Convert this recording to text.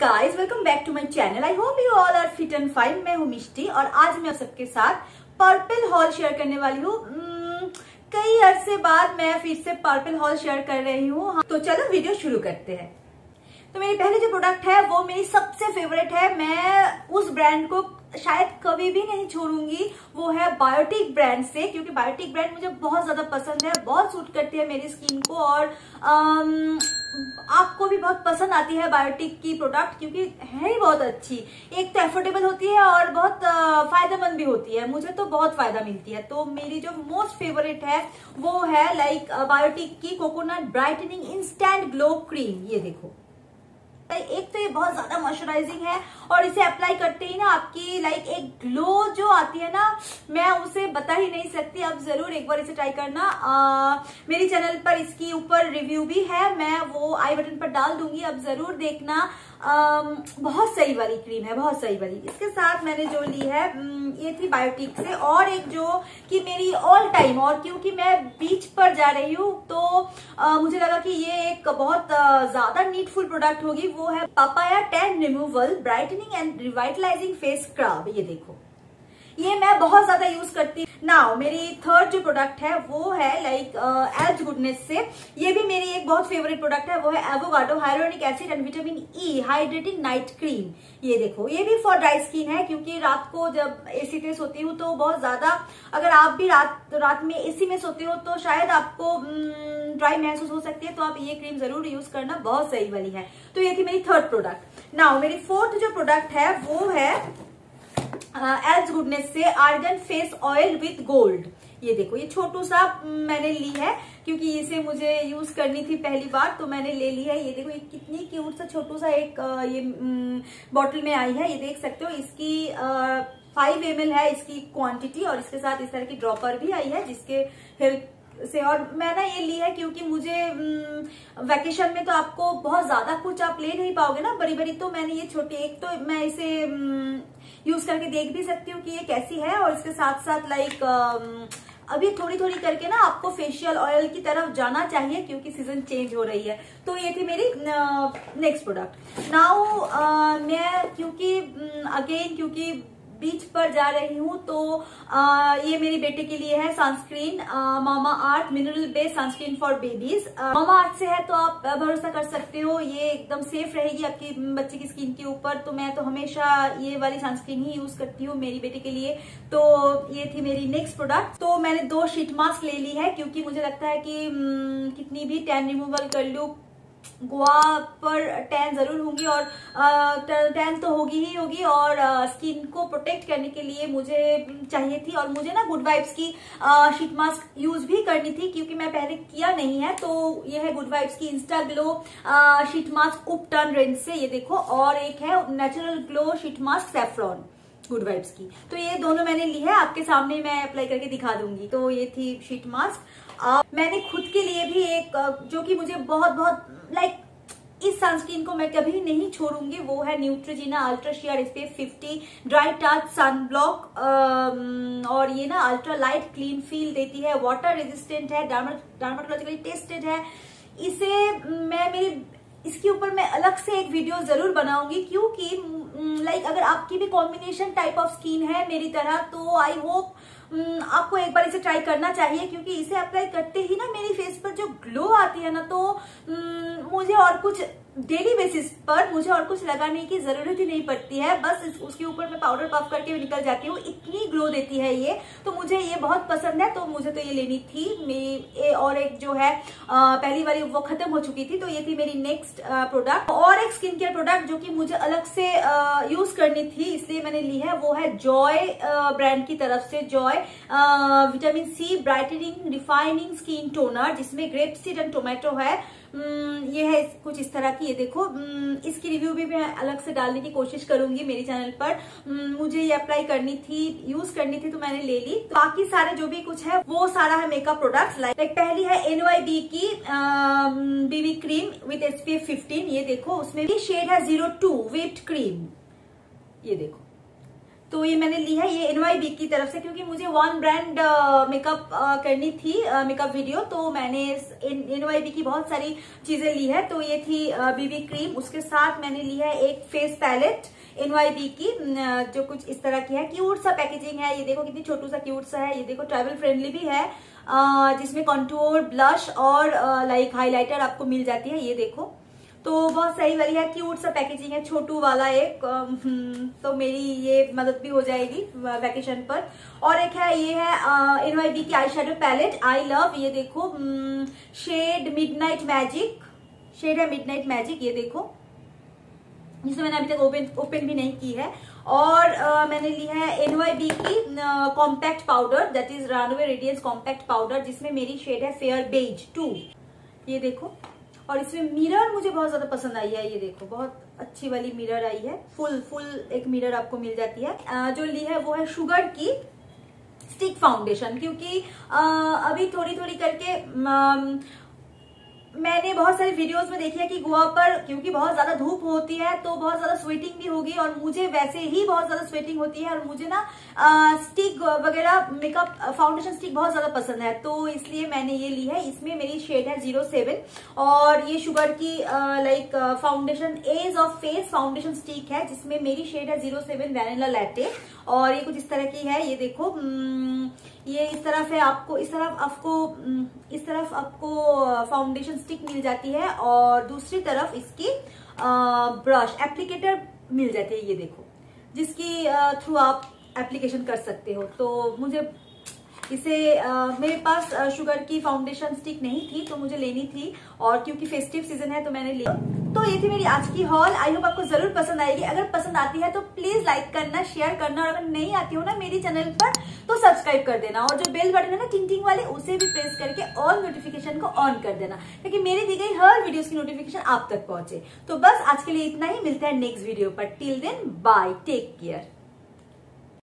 Guys welcome back to my channel I hope you all are fit and fine मैं हूँ मिष्टी और आज मैं आप सबके साथ पर्पल हॉल शेयर करने वाली हूँ। Hmm, कई अरसे बाद मैं फिर से पर्पल हॉल शेयर कर रही हूँ। तो चलो वीडियो शुरू करते हैं। तो मेरी पहले जो प्रोडक्ट है वो मेरी सबसे फेवरेट है। मैं उस ब्रांड को शायद कभी भी नहीं छोड़ूँगी। वो है बायोटिक ब्रांड से क्योंकि बायोटिक ब्रांड मुझे बहुत ज़्यादा पसंद है बहुत सूट करती है मेरी स्किन को और आम, आपको भी बहुत पसंद आती है बायोटिक की प्रोडक्ट क्योंकि है ही बहुत अच्छी। एक तो एफोर्डेबल होती है और बहुत फ़ायदेमंद भी होती है। मुझे तो बहुत फ़ायदा मिलती है। तो मेरी जो मोस्ट फेवरेट है वो है लाइक बायोटिक की coconut brightening instant glow cream ये देखो। एक तो ये बहुत ज़्यादा मॉइस्चराइजिंग है और इसे अप्लाई करते ही ना आपकी लाइक एक ग्लो जो आती है ना मैं उसे बता ही नहीं सकती। अब ज़रूर एक बार इसे ट्राई करना। आ, मेरी चैनल पर इसकी ऊपर रिव्यू भी है। मैं वो आई बटन पर डाल दूँगी। अब ज़रूर देखना। आ, बहुत सही वाली क्रीम है बहुत सही वाली। इसके साथ मैंने जो ली है ये थी बायोटिक से। और एक जो कि मेरी ऑल टाइम और क्योंकि मैं बीच पर जा रही हूँ तो आ, मुझे लगा कि ये एक बहुत ज़्यादा नीडफुल प्रोडक्ट होगी। वो है papaya tan removal brightening and revitalising face scrub ये देखो। ये मैं बहुत ज़्यादा यूज़ करती नाउ मेरी थर्ड जो प्रोडक्ट है वो है लाइक एल्ज गुडनेस से। ये भी मेरी एक बहुत फेवरेट प्रोडक्ट है वो है avocado hyaluronic acid and vitamin E hydrating night cream ये देखो ये भी फॉर ड्राई स्किन है क्योंकि रात को जब एसी पे सोती हूँ तो बहुत ज़्यादा अगर आप भी रात रात में एसी में सोते हो तो शायद आपको ड्राई hmm, महसूस हो सकती है तो आप ये क्रीम ज़रूर यूज़ करना बहुत सही वाली है। तो ये थी मेरी थर्ड प्रोडक्ट नाउ मेरी फोर्थ जो प्रोडक्ट है वो है एल्स गुडनेस से argan face oil with gold ये देखो, ये छोटू सा मैंने ली है, क्योंकि इसे मुझे यूज़ करनी थी पहली बार तो मैंने ले ली है। ये देखो, ये कितनी क्यूट सा छोटू सा एक ये बॉटल में आई है। ये देख सकते हो, इसकी फाइव एमएल है इसकी क्वांटिटी और इसके साथ इस तरह की ड्रॉपर भी आई है, जिसके हेल्प से। और मैं ना ये ली है क्योंकि मुझे वैकेशन में तो आपको बहुत ज़्यादा कुछ आप ले नहीं पाओगे ना। बड़ी बड़ी तो मैंने ये छोटी, एक तो मैं इसे यूज़ करके देख भी सकती हूँ कि ये कैसी है। और इसके साथ साथ लाइक अभी थोड़ी थोड़ी करके ना आपको फेशियल ऑयल की तरफ़ जाना चाहिए क्योंकि सीज़न चेंज हो रही है। तो ये थी मेरी नेक्स्ट प्रोडक्ट नाउ मैं क्योंकि अगेन क्योंकि बीच पर जा रही हूँ तो आ, ये मेरी बेटे के लिए है sunscreen Mamaearth mineral based sunscreen for babies Mamaearth से है तो आप भरोसा कर सकते हो ये एकदम सेफ़ रहेगी आपकी बच्चे की स्किन के ऊपर तो मैं तो हमेशा ये वाली सनस्क्रीन ही यूज़ करती हूँ मेरी बेटे के लिए. तो ये थी मेरी नेक्स्ट प्रोडक्ट तो मैंने दो शीट मास्क ले ली है क्योंकि मुझे लगता है कि कितनी भी टैन रिमूवल कर लू गोवा पर टैन ज़रूर होंगी और टैन तो होगी ही होगी और स्किन को प्रोटेक्ट करने के लिए मुझे चाहिए थी और मुझे ना गुड वाइब्स की शीट मास्क यूज़ भी करनी थी क्योंकि मैं पहले किया नहीं है तो ये है गुड वाइब्स की insta glow sheet mask up turn range से ये देखो और एक है natural glow sheet mask saffron good vibes की। तो ये दोनों मैंने ली है, आपके सामने मैं अप्लाई करके दिखा दूँगी। तो ये थी शीट मास्क मैंने खुद के लिए भी एक जो कि मुझे बहुत बहुत लाइक इस सनस्क्रीन को मैं कभी नहीं छोड़ूँगी। वो है न्यूट्रोजिना अल्ट्रा शेयर पे fifty dry touch sun block और ये ना अल्ट्रा लाइट क्लीन फील देती है। वाटर रेजिस्टेंट है डार्माटोलॉजिकली टेस्टेड है। इसे मैं मेरी इसके ऊपर मैं अलग से एक वीडियो ज़रूर बनाऊँगी, क्योंकि लाइक अगर आपकी भी कॉम्बिनेशन टाइप ऑफ़ स्किन है मेरी तरह तो आई होप आपको एक बार इसे ट्राई करना चाहिए, क्योंकि इसे अप्लाई करते ही ना मेरी फेस पर जो ग्लो आती है ना तो मुझे और कुछ डेली बेसिस पर मुझे और कुछ लगाने की ज़रूरत ही नहीं पड़ती है। बस इस, उसके ऊपर मैं पाउडर पफ करके भी निकल जाती हूँ। इतनी ग्लो देती है ये। तो मुझे ये बहुत पसंद है तो मुझे तो ये लेनी थी। मेरी और एक जो है आ, पहली वाली वो खत्म हो चुकी थी तो ये थी मेरी नेक्स्ट प्रोडक्ट और एक स्किन केयर प्रोडक्ट जो कि मुझे अलग से यूज़ करनी थी इसलिए मैंने ली है वो है जॉय ब्रांड की तरफ़ से Joy vitamin C brightening refining skin toner जिसमें ग्रेप सीड एंड टोमेटो है। ये है कुछ इस तरह की ये देखो इसकी रिव्यू भी मैं अलग से डालने की कोशिश करूँगी मेरे चैनल पर। मुझे ये अप्लाई करनी थी यूज़ करनी थी तो मैंने ले ली। तो बाकी सारे जो भी कुछ है, वो सारा है मेकअप प्रोडक्ट लाइक पहली है एनवाईबी की बीबी क्रीम विथ एसपीएफ 15 ये देखो, उसमें भी शेड है ज़ीरो टू विथ क्रीम ये देखो। तो ये मैंने ली है ये एनवाई की तरफ़ से, क्योंकि मुझे वन ब्रांड मेकअप करनी थी मेकअप वीडियो तो मैंने एनवाई की बहुत सारी चीज़ें ली है। तो ये थी बीबी क्रीम उसके साथ मैंने ली है एक फेस पैलेट एनवाईबी की जो कुछ इस तरह की है। क्यूट सा पैकेजिंग है, ये देखो कितनी छोटू सा क्यूट सा है, ये देखो ट्रेवल फ्रेंडली भी है जिसमें कंटूर ब्लश और लाइक हाइलाइटर आपको मिल जाती है, ये देखो। तो बहुत सही वाली है क्यूट सा पैकेजिंग है छोटू वाला एक हम्म, तो मेरी ये मदद भी हो जाएगी वैकेशन पर। और एक है ये है एनवाईबी की eye shadow palette I love ये देखो शेड मिडनाइट मैजिक शेड है मिडनाइट मैजिक ये देखो। जिसे मैंने अभी तक ओपन ओपन भी नहीं की है। और आ, मैंने ली है एनवाईबी की compact powder that is runway radiance compact powder जिसमें मेरी शेड है फेयर बेज टू ये देखो। और इसमें मिरर मुझे बहुत ज़्यादा पसंद आई है, ये देखो, बहुत अच्छी वाली मिरर आई है। फुल फुल एक मिरर आपको मिल जाती है। जो ली है वो है शुगर की स्टिक फाउंडेशन क्योंकि अभी थोड़ी थोड़ी करके मैंने बहुत सारे वीडियोस में देखी है कि गोवा पर, क्योंकि बहुत ज़्यादा धूप होती है तो बहुत ज़्यादा स्वेटिंग भी होगी, और मुझे वैसे ही बहुत ज़्यादा स्वेटिंग होती है, और मुझे ना स्टिक वगैरह मेकअप फाउंडेशन स्टिक बहुत ज़्यादा पसंद है। तो इसलिए मैंने ये ली है। इसमें मेरी शेड है ज़ीरो सेवन और ये शुगर की like foundation ace of face foundation stick है, जिसमें मेरी शेड है ज़ीरो सेवन वैनिला लैटे और ये कुछ इस तरह की है। ये देखो ये इस तरफ़ है आपको, इस तरफ़ आपको इस तरफ़ आपको फाउंडेशन स्टिक मिल जाती है और दूसरी तरफ़ इसकी ब्रश एप्लीकेटर मिल जाती है, ये देखो, जिसकी थ्रू आप एप्लीकेशन कर सकते हो। तो मुझे इसे आ, मेरे पास शुगर की फाउंडेशन स्टिक नहीं थी तो मुझे लेनी थी और क्योंकि फेस्टिव सीज़न है तो मैंने ली। तो ये थी मेरी आज की हॉल आई होप आपको ज़रूर पसंद आएगी। अगर पसंद आती है तो प्लीज़ लाइक करना शेयर करना और अगर नहीं आती हो ना मेरी चैनल पर तो सब्सक्राइब कर देना। और जो बेल बटन है ना टिंग टिंग वाले उसे भी प्रेस करके ऑल नोटिफिकेशन को ऑन कर देना ताकि मेरी दी गई हर वीडियो की नोटिफिकेशन आप तक पहुँचे। तो बस आज के लिए इतना ही। मिलता है नेक्स्ट वीडियो पर। Till then bye take care